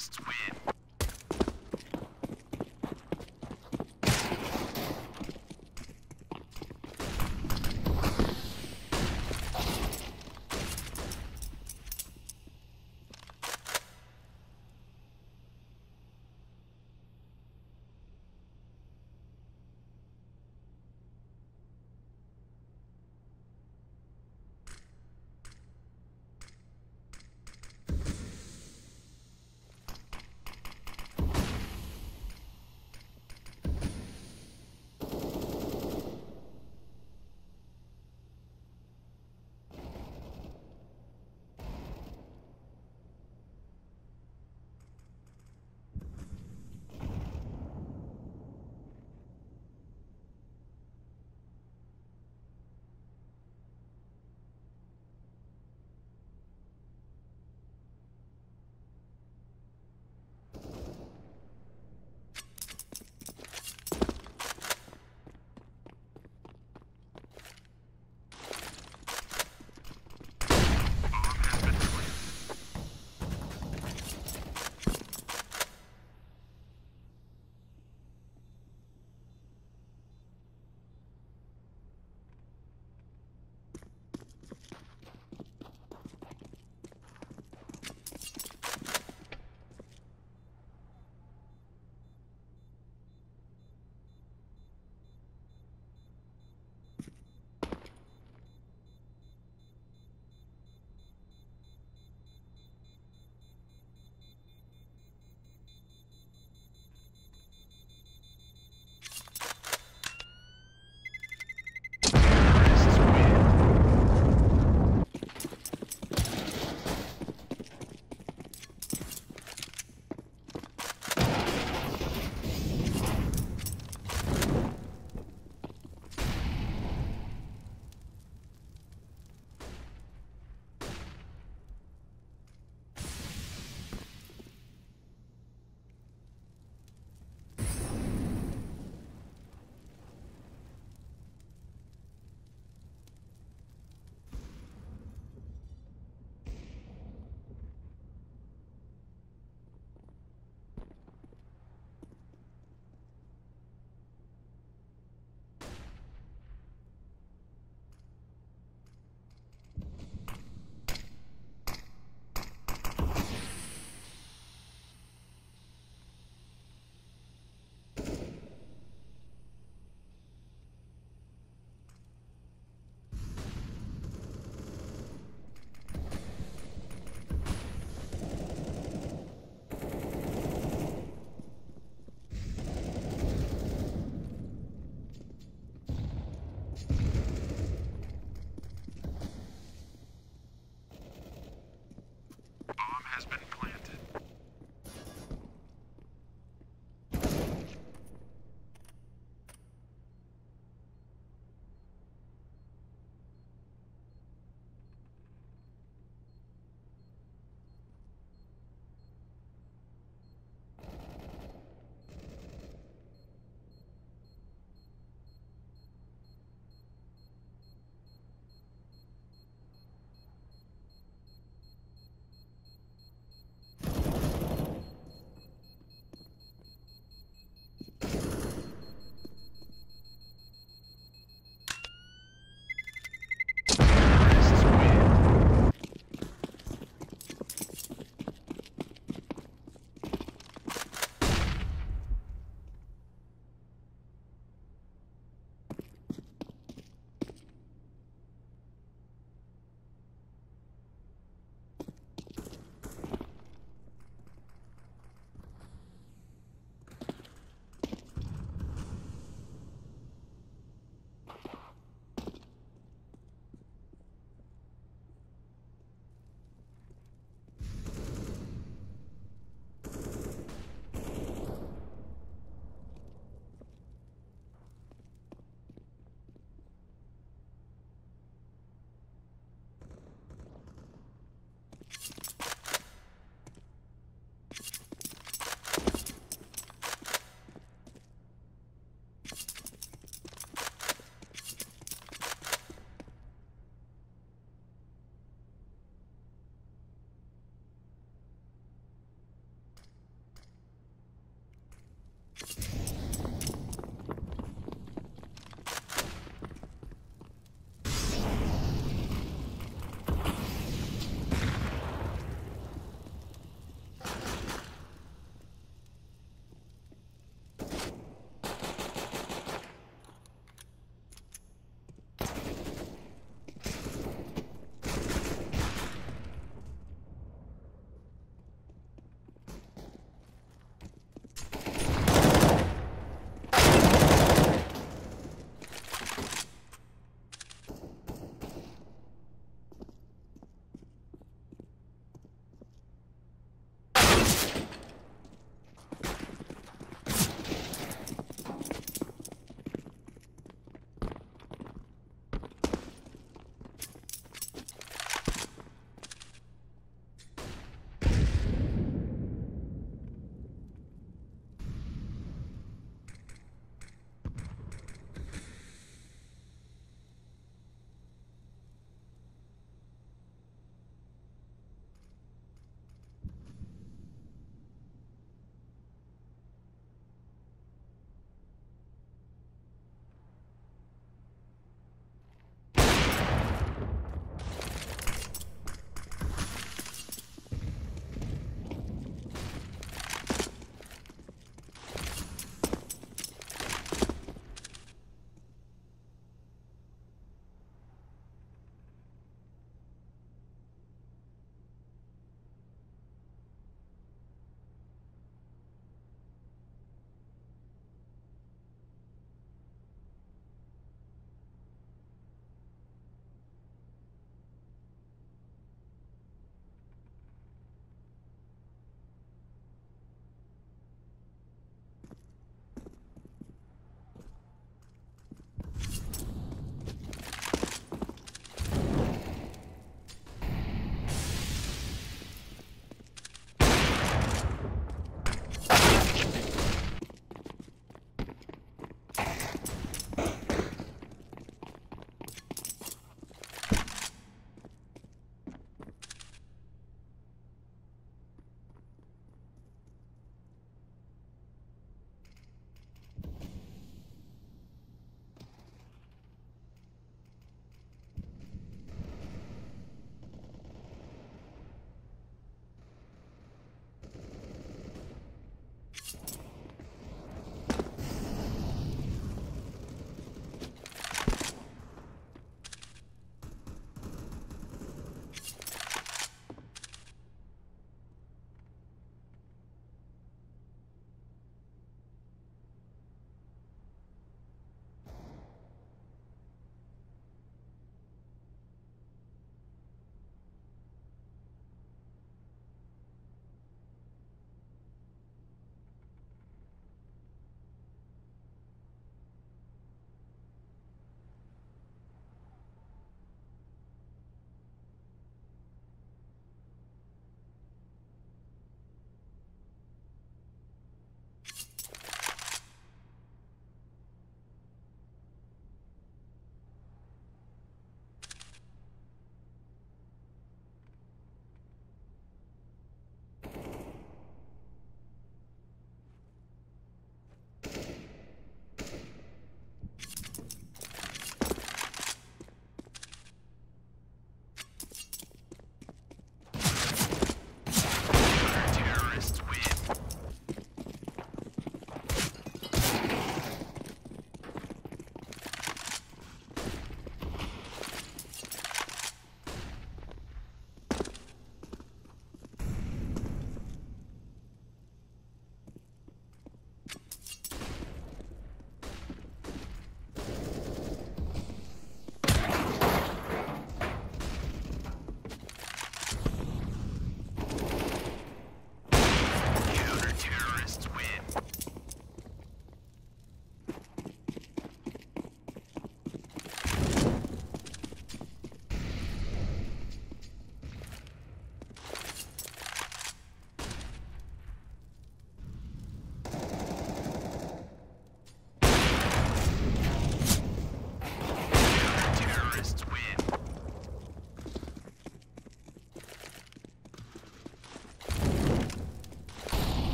Fascists win.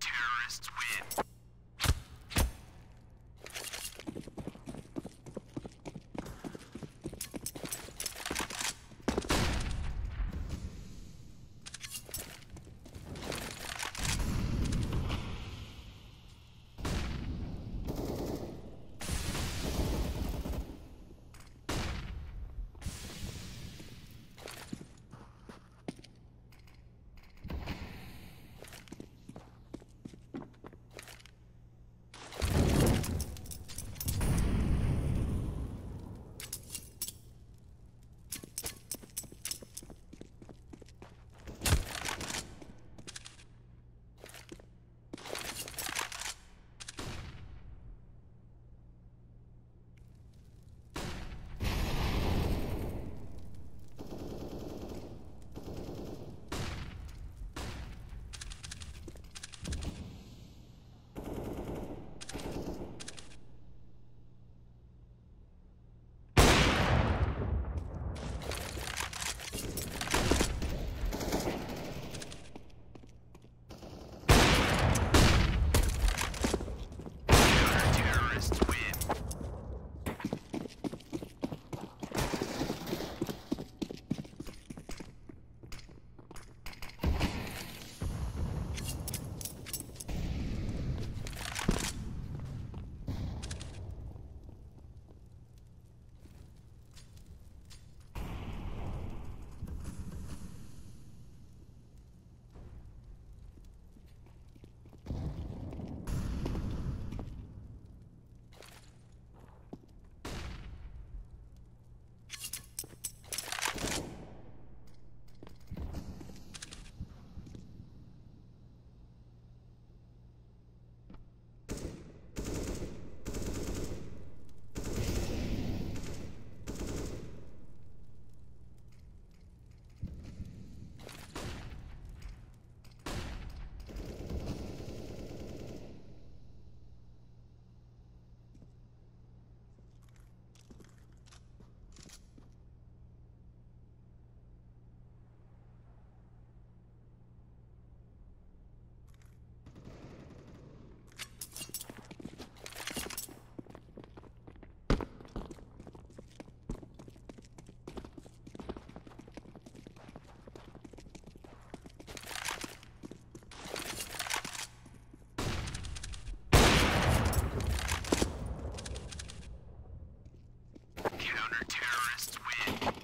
terrorists win.